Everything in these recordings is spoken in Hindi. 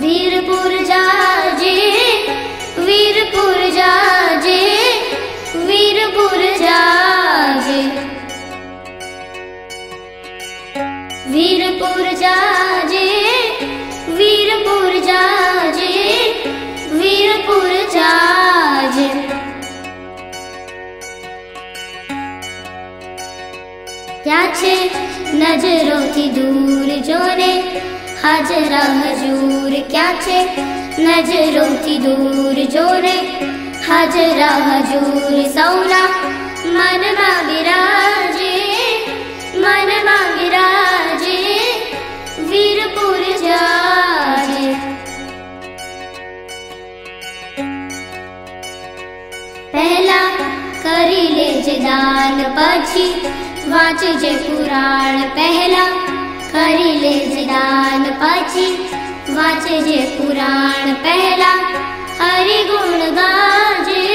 वीरपुर जाजे वीरपुर जाजे वीरपुर जाजे। वीरपुर जाजे वीरपुर जाजे वीरपुर जाजे। त्याचे नजरों नजरो दूर जोने દૂર જોને હાજરા હજૂર ક્યાં છે નજરોથી દૂર જોને હાજરા હજૂર સૌના મનમાં બિરાજે મનમાં બિરાજે વીરપુર જાજે પહેલા કરી લેજે દાન પછી વાંચજે પુરાણ પહેલા કરી લેજે દાન अपाची वाचे जे पुराण पहला हरि गुण गाजे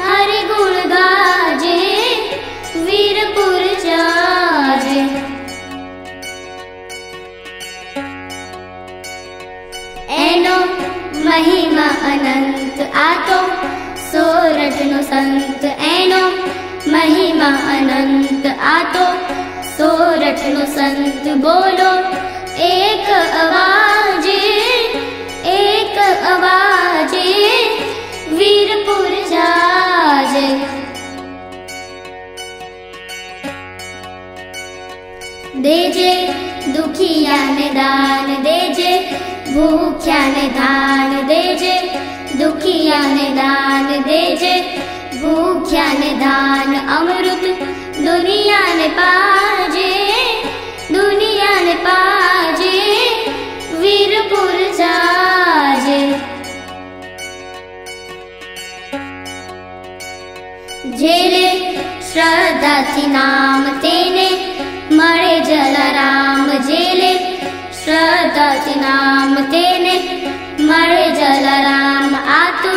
हरि गुण गाजे, वीरपुर जाजे। एनो महिमा अनंत आतो सोरठनो संत एनो महिमा अनंत आतो सोरठनो संत बोलो आवाजे, एक आवाजे, वीरपुर जाजे। देजे दुखिया ने दान देजे भूख्या ने दान देजे दुखिया ने दान देजे भूख्या ने दान अमृत दुनिया ने पान श्री नाम तेने मरे जलराम झेले नाम तेने मरे जलराम आतु